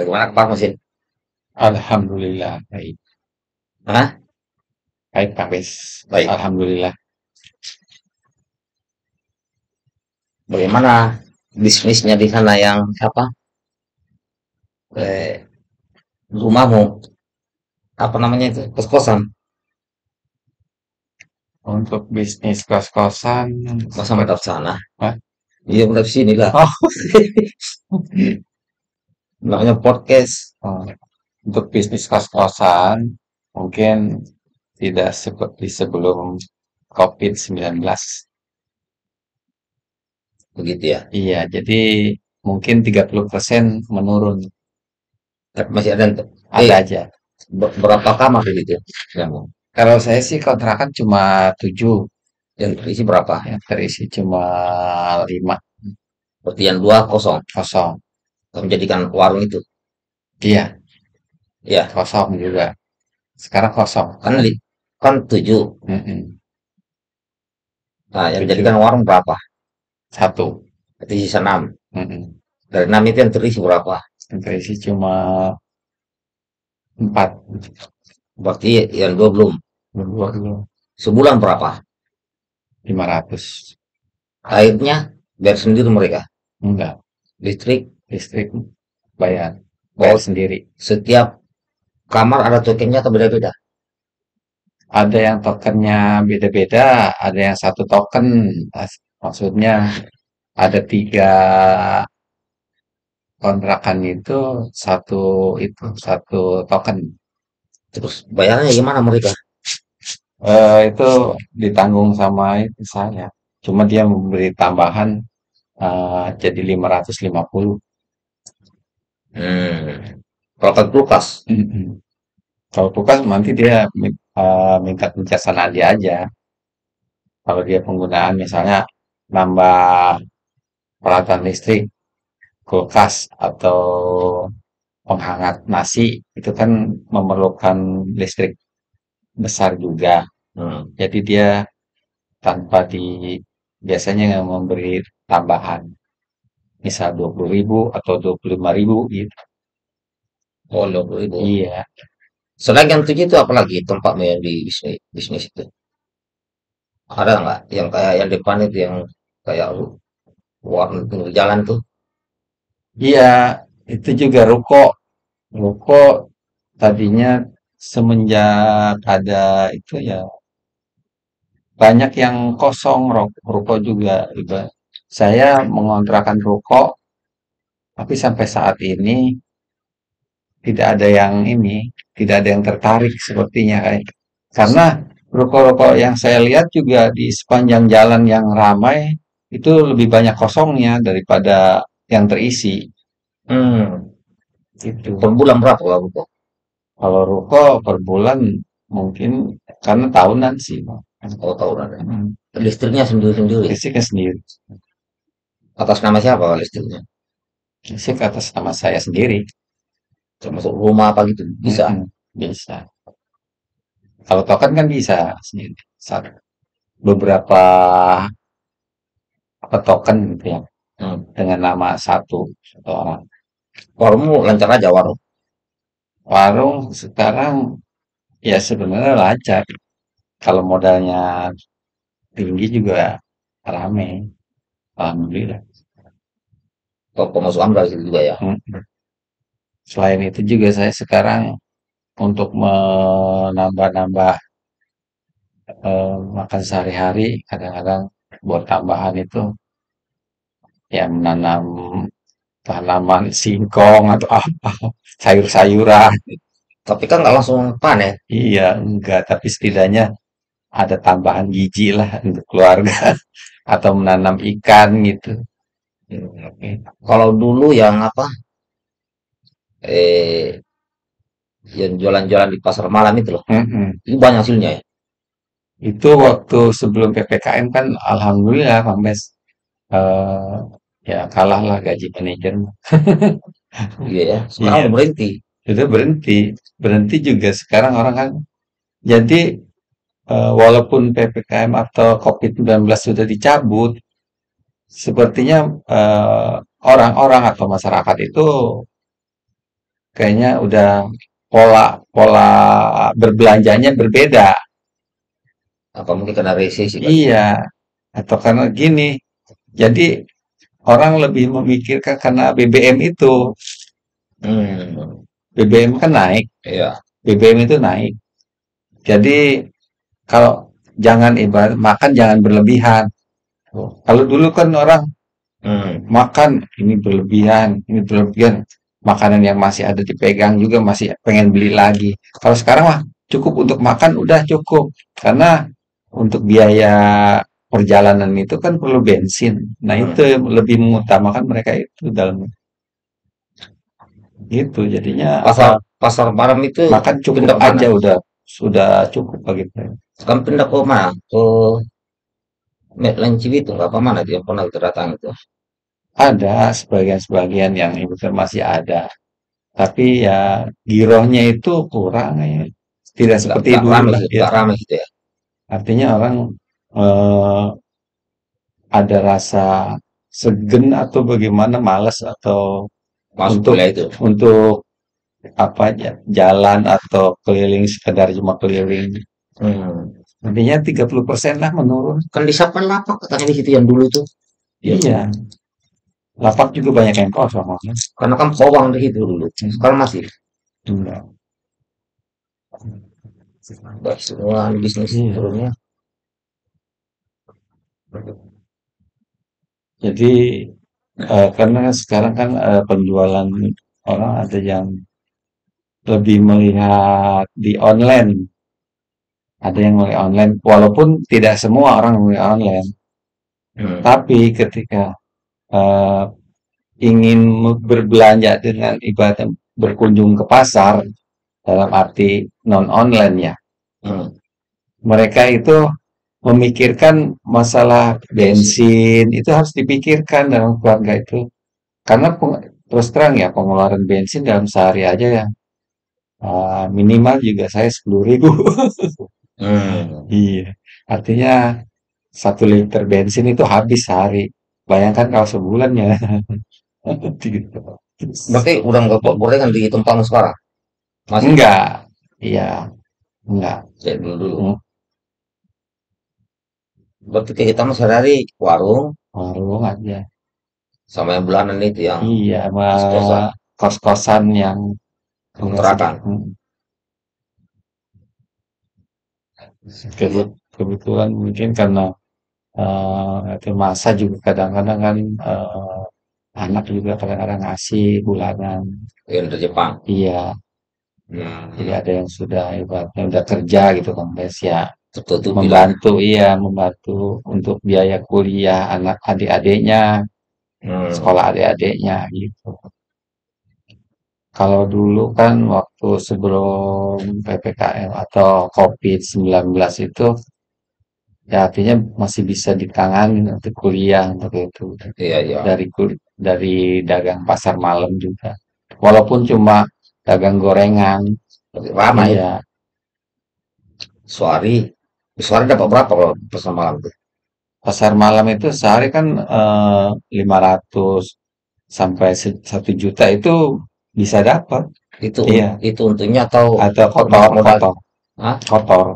Bagaimana Kak Musin? Alhamdulillah baik. Hah? Baik Kang Bes. Baik. Alhamdulillah. Bagaimana bisnisnya di sana yang apa? Eh, rumahmu apa namanya itu kos-kosan Untuk bisnis kos-kosan masa mendapat sana Hah? iya mendapat sini lah Oh, namanya podcast oh. Untuk bisnis kos-kosan mungkin tidak seperti sebelum COVID-19. begitu ya Iya, jadi mungkin 30% menurun. tapi masih ada Ada eh aja. be- berapa kamar gitu yang Kalau saya sih kontrakan cuma 7, yang terisi berapa yang terisi cuma 5 berarti yang dua kosong kosong. Kamu jadikan warung itu Iya, ya kosong juga. Sekarang kosong. kan li, kan tujuh Mm-mm. nah yang 7. jadikan warung berapa Satu. berarti sisa enam Mm-mm. dari enam itu yang terisi berapa Yang terisi cuma 4. berarti yang dua belum Berdua dulu. sebulan berapa 500. airnya biar sendiri mereka Enggak. listrik Listrik bayar. Bayar oh sendiri. setiap kamar ada tokennya atau beda-beda Ada yang tokennya beda-beda. Ada yang satu token. Maksudnya ada tiga kontrakan itu satu itu satu token. terus bayarnya gimana mereka Eh, itu ditanggung sama itu saya. Cuma dia memberi tambahan eh, jadi 550. Hmm peralatan kulkas Mm-mm. Kalau kulkas nanti dia min- eh, minta penjelasan dia aja. Kalau dia penggunaan misalnya nambah peralatan listrik, kulkas atau penghangat nasi itu kan memerlukan listrik besar juga. hmm. Jadi dia tanpa di biasanya yang memberi tambahan misal 20.000 atau 25.000 gitu. oh dua puluh ribu Iya. selain yang tujuh itu apalagi tempatmu yang di bisnis bisnis itu ada nggak yang kayak yang depan itu yang kayak warna pinggir jalan tuh Iya, itu juga ruko. Ruko tadinya semenjak ada itu ya banyak yang kosong ruko juga. Iba- Saya mengontrakan ruko, tapi sampai saat ini tidak ada yang ini, tidak ada yang tertarik sepertinya kayak. Karena ruko-ruko yang saya lihat juga di sepanjang jalan yang ramai itu lebih banyak kosongnya daripada yang terisi. hmm. Gitu. per bulan berapa kalau kok Kalau ruko per bulan mungkin karena tahunan sih. Kalau tahu ada Hmm. listriknya sendiri-sendiri Listriknya sendiri. Atas nama siapa listriknya Listrik atas nama saya sendiri. termasuk rumah apa gitu bisa. Bisa. Kalau token kan bisa sendiri. Satu. Beberapa apa token gitu ya hmm. dengan nama satu satu orang. warungmu lancar aja warung Warung sekarang ya sebenarnya lancar. Kalau modalnya tinggi juga rame. Alhamdulillah. Kalau pemasukan situ juga ya Mm. Selain itu juga saya sekarang untuk menambah-nambah eh, makan sehari-hari, kadang-kadang buat tambahan itu ya menanam tanaman singkong atau apa, sayur-sayuran. tapi kan nggak langsung panen Iya, enggak, tapi setidaknya ada tambahan gizi lah untuk keluarga atau menanam ikan gitu. Hmm, kalau dulu yang apa eh yang jualan-jualan di pasar malam itu loh Mm-mm. itu banyak hasilnya ya Itu waktu sebelum PPKM kan alhamdulillah Bang Bes eh, ya kalah lah gaji manajer. iya ya sekarang Iya, udah berhenti sudah berhenti. Berhenti juga sekarang orang kan. Jadi eh, walaupun PPKM atau COVID-19 sudah dicabut, sepertinya eh, orang-orang atau masyarakat itu kayaknya udah pola pola berbelanjanya berbeda. Apa mungkin karena resesi? Iya, atau karena gini, jadi orang lebih memikirkan karena BBM itu, Hmm, BBM kan naik, iya. BBM itu naik. Jadi kalau jangan ibarat makan jangan berlebihan. Kalau dulu kan orang Hmm, makan ini berlebihan, ini berlebihan, makanan yang masih ada dipegang juga masih pengen beli lagi. Kalau sekarang mah cukup untuk makan udah cukup, karena untuk biaya perjalanan itu kan perlu bensin. Nah itu hmm. yang lebih mengutamakan mereka itu dalam itu jadinya apa Pasar pasar malam itu makan cukup mana? aja udah sudah cukup bagi mereka. Kamu pindah ke mana? Ke Medlan Cibitung, apa mana dia pernah kita datang itu? Ada sebagian-sebagian yang informasi ada, tapi ya girohnya itu kurang ya. Tidak Nggak, seperti nggak dulu ramai lah ya. ramai gitu ya. Artinya orang eh, ada rasa segen atau bagaimana malas atau Masuk untuk itu. untuk apa ya jalan atau keliling sekedar cuma keliling. Hmm. Artinya 30% lah menurun. Kan di Sapan Lapak katanya di situ yang dulu tuh. Iya. Iya, lapak juga banyak yang kosong. kan. Karena kan Powang di situ dulu. Sekarang masih. Enggak. Baik, semua bisnis Iya. turunnya. Jadi eh, karena sekarang kan eh, penjualan orang ada yang lebih melihat di online, ada yang melihat online, walaupun tidak semua orang melihat online. Hmm. Tapi ketika eh, ingin berbelanja dengan ibaratnya berkunjung ke pasar dalam arti non online ya, Hmm. mereka itu memikirkan masalah bensin itu harus dipikirkan dalam keluarga itu karena peng- terus terang ya pengeluaran bensin dalam sehari aja ya uh, minimal juga saya sepuluh ribu Hmm. iya artinya satu liter bensin itu habis sehari bayangkan kalau sebulan ya gitu. Berarti udah nggak gorengan di tempatmu sekarang? Masih enggak iya enggak kayak dulu dulu. Hmm, Berarti mah sehari-hari warung warung aja sama yang bulanan itu yang iya kos-kosan, kos-kosan yang kontrakan. Hmm. Kebetulan mungkin karena eh itu masa juga kadang-kadang kan eh, anak juga kadang-kadang ngasih bulanan Yang dari Jepang. iya jadi Hmm. ada yang sudah ibaratnya udah kerja gitu kan guys ya Tertutupi lah. membantu iya membantu untuk biaya kuliah anak adik-adiknya Hmm. sekolah adik-adiknya gitu kalau dulu kan waktu sebelum PPKM atau COVID-19 itu ya artinya masih bisa ditangani untuk kuliah untuk itu Iya, iya. dari dari dagang pasar malam juga walaupun cuma dagang gorengan Ramai ya. iya Sehari, sehari dapat berapa kalau pesan malam tuh? pasar malam itu sehari kan eh, 500 sampai satu juta itu bisa dapat Itu iya itu untungnya atau atau kotor modal? kotor Hah? kotor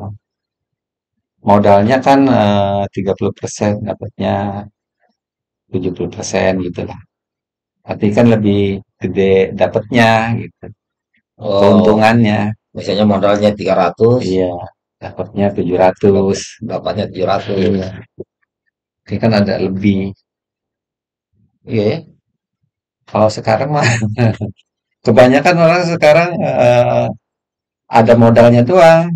modalnya kan eh, 30% dapatnya 70% gitu lah Tapi kan lebih gede dapatnya gitu. Oh, Keuntungannya. misalnya modalnya 300, Iya, dapatnya dapat 700. dapatnya 700. Iya. Ini kan ada lebih. Iya ya. Kalau sekarang mah kebanyakan orang sekarang eh, ada modalnya doang.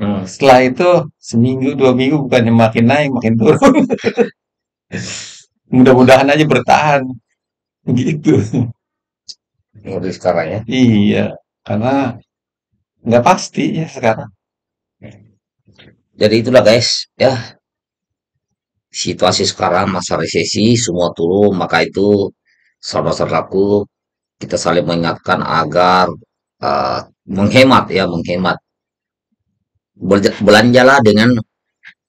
Hmm. Setelah itu seminggu dua minggu bukannya makin naik makin turun. Mudah-mudahan aja bertahan gitu. Ngeri sekarang ya. Iya, karena nggak pasti ya sekarang. Jadi itulah guys, ya situasi sekarang masa resesi semua turun maka itu saudara-saudaraku kita saling mengingatkan agar eh, menghemat ya menghemat belanjalah dengan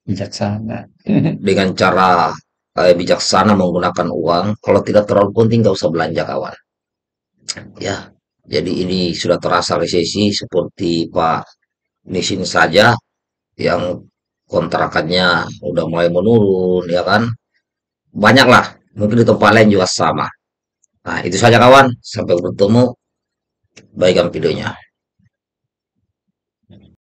Bijaksana. dengan cara eh, bijaksana menggunakan uang kalau tidak terlalu penting nggak usah belanja kawan ya Jadi ini sudah terasa resesi seperti Pak di sini saja yang kontrakannya udah mulai menurun ya kan. Banyak lah. Mungkin di tempat lain juga sama. Nah, itu saja kawan. Sampai bertemu. Baikkan videonya.